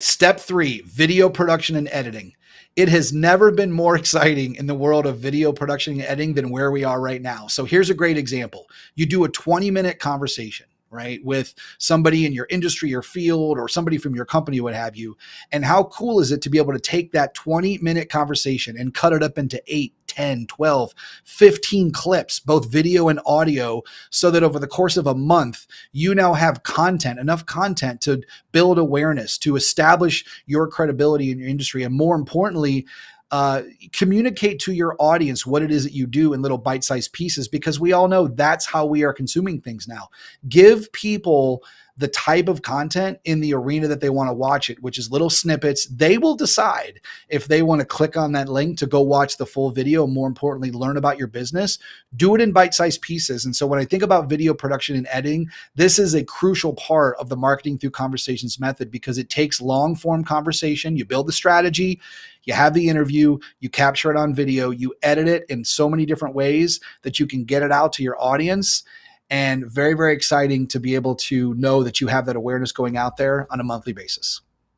Step three video production and editing. It has never been more exciting in the world of video production and editing than where we are right now. So here's a great example you do a 20 minute conversation right with somebody in your industry or field or somebody from your company what have you and how cool is it to be able to take that 20 minute conversation and cut it up into 8 10 12 15 clips both video and audio so that over the course of a month you now have content enough content to build awareness to establish your credibility in your industry and more importantly uh, communicate to your audience what it is that you do in little bite-sized pieces because we all know that's how we are consuming things now. Give people the type of content in the arena that they want to watch it, which is little snippets. They will decide if they want to click on that link to go watch the full video. More importantly, learn about your business. Do it in bite sized pieces. And so when I think about video production and editing, this is a crucial part of the marketing through conversations method because it takes long form conversation. You build the strategy, you have the interview, you capture it on video, you edit it in so many different ways that you can get it out to your audience and very, very exciting to be able to know that you have that awareness going out there on a monthly basis.